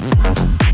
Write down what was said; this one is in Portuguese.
Música